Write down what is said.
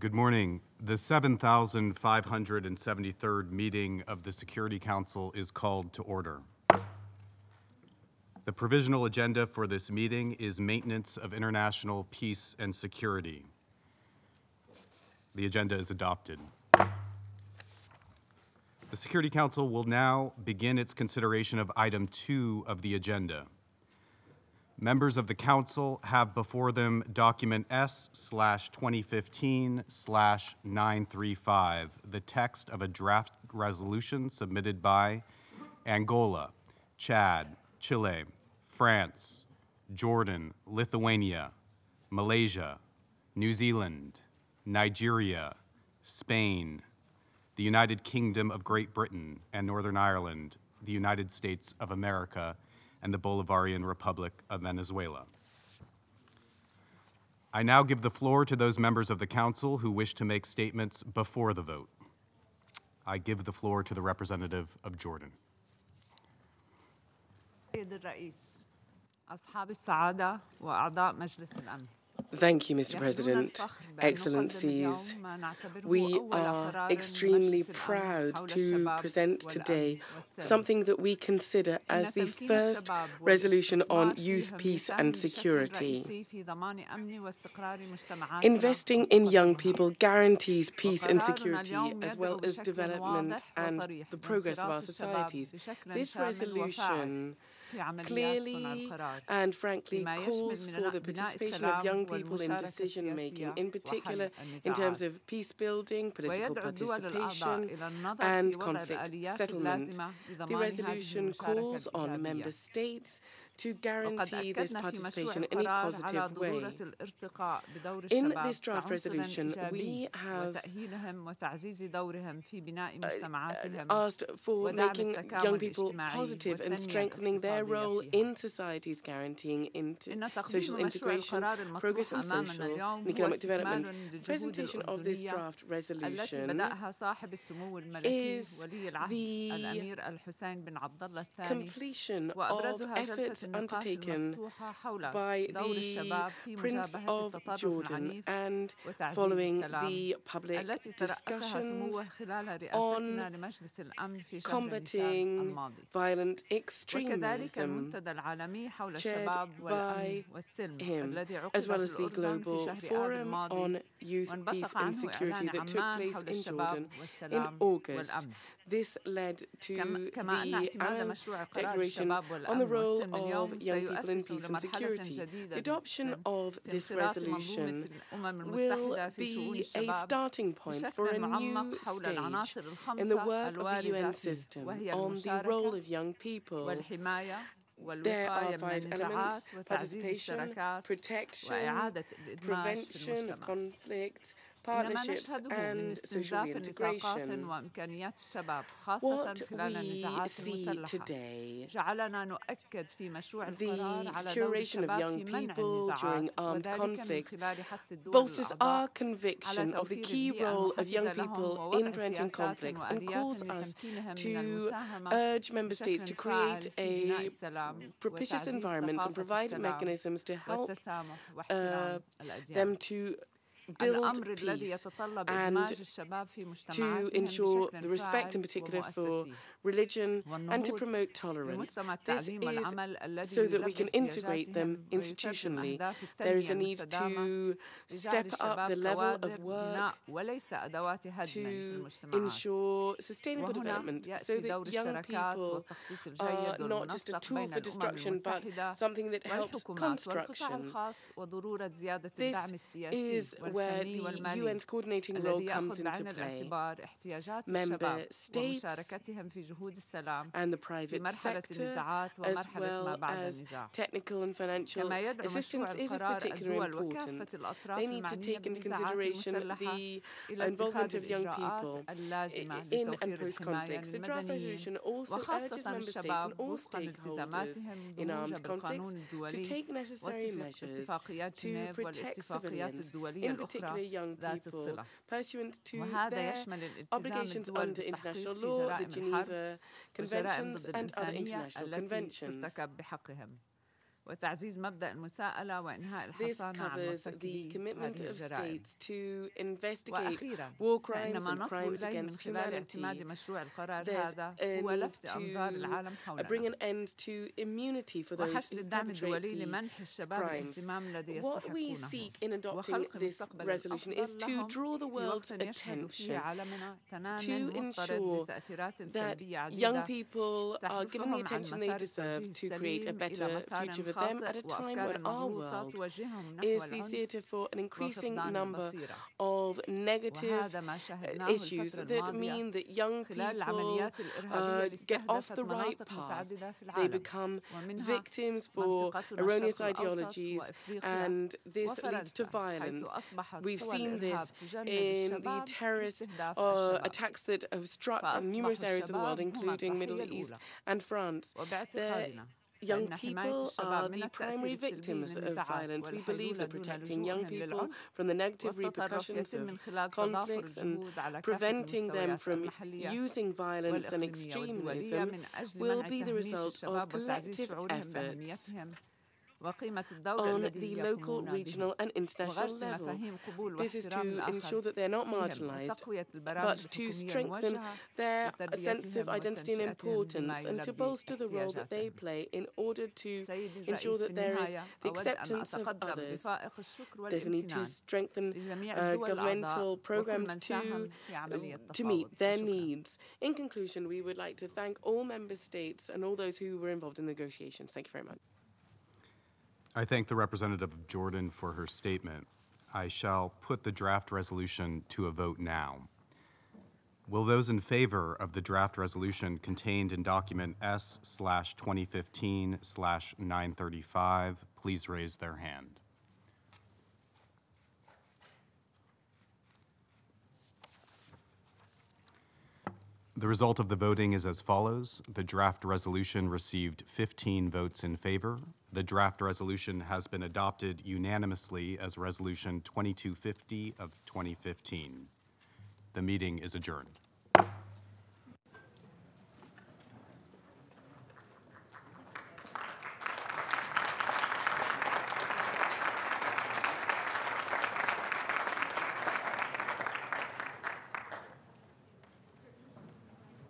Good morning. The 7,573rd meeting of the Security Council is called to order. The provisional agenda for this meeting is maintenance of international peace and security. The agenda is adopted. The Security Council will now begin its consideration of item two of the agenda. Members of the council have before them document S slash 2015 slash 935, the text of a draft resolution submitted by Angola, Chad, Chile, France, Jordan, Lithuania, Malaysia, New Zealand, Nigeria, Spain, the United Kingdom of Great Britain and Northern Ireland, the United States of America, and the Bolivarian Republic of Venezuela. I now give the floor to those members of the council who wish to make statements before the vote. I give the floor to the representative of Jordan. سيد الرئيس أصحاب السعادة وأعضاء مجلس الأمن Thank you, Mr. President. Excellencies, we are extremely proud to present today something that we consider as the first resolution on youth, peace, and security. Investing in young people guarantees peace and security, as well as development and the progress of our societies. This resolution clearly and frankly calls for the participation of young people in decision making, in particular in terms of peace building, political participation, and conflict settlement. The resolution calls on member states to guarantee this participation in a positive way. In this draft resolution, we have uh, uh, asked for making young people positive and strengthening their role in societies, guaranteeing social integration, progress in social and economic development. The presentation of this draft resolution is the completion of efforts undertaken by the Prince of Jordan and following the public discussions on combating violent extremism chaired by him, as well as the Global Forum on Youth, Peace and Security that took place in Jordan in August. This led to the Declaration on the role of young people in peace and security. The adoption of this resolution will be a starting point for a new stage in the work of the UN system on the role of young people there are five elements participation, protection, prevention of conflicts, partnerships and social reintegration. What we see today, the curation of young people during armed conflicts, bolsters our conviction of the key role of young people in preventing conflicts and calls us to urge member states to create a propitious environment and provide mechanisms to help uh, them to build peace and to ensure the respect in particular for religion and to promote tolerance. This is so that we can integrate them institutionally. There is a need to step up the level of work to ensure sustainable development so that young people are not just a tool for destruction but something that helps construction. This is where the UN's coordinating role comes into play. Member states and the private sector, as well as technical and financial assistance, is of particular importance. They need to take into consideration the involvement of young people in and post conflicts. The draft resolution also urges member states and all stakeholders in armed conflicts to take necessary measures to protect civilians, in particular young people, pursuant to their obligations under international law, the Geneva Conventions and other international conventions. وتعزيز مبدأ المساءلة وإنهاء This الحصانة عن covers the مرتكبي commitment هذه of الجرائم states to investigate وأخيرا war crimes فإنما and نصل crimes إليه من against خلال اعتماد humanity. مشروع القرار There's هذا a هو need لفت أنظار العالم to bring حولنا an end to immunity for those وحشد who الدعم perpetrate الدولي the لمنح الشباب crimes. الاهتمام الذي What we يستحقونه seek in adopting وخلق this مستقبل resolution is الأفضل to لهم draw the في world's وقت يشهد فيه attention عالمنا تنام to مضطرد ensure لتأثيرات that سلبية young عديدة people are given the تحدثهم عن attention they مسار deserve التوجيه to create a السليم إلى better مسار future for them at a time when our world is the theatre for an increasing number of negative issues that mean that young people uh, get off the right path. They become victims for erroneous ideologies, and this leads to violence. We've seen this in the terrorist uh, attacks that have struck numerous areas of the world, including Middle East and France. There young people are the primary victims of violence. We believe that protecting young people from the negative repercussions of conflicts and preventing them from using violence and extremism will be the result of collective efforts on the local, regional, and international level. This is to ensure that they're not marginalized, but to strengthen their sense of identity and importance and to bolster the role that they play in order to ensure that there is the acceptance of others. There's a need to strengthen uh, governmental programs to, uh, to meet their needs. In conclusion, we would like to thank all member states and all those who were involved in the negotiations. Thank you very much. I thank the representative of Jordan for her statement. I shall put the draft resolution to a vote now. Will those in favor of the draft resolution contained in document S slash 2015 slash 935, please raise their hand. The result of the voting is as follows. The draft resolution received 15 votes in favor. The draft resolution has been adopted unanimously as Resolution 2250 of 2015. The meeting is adjourned.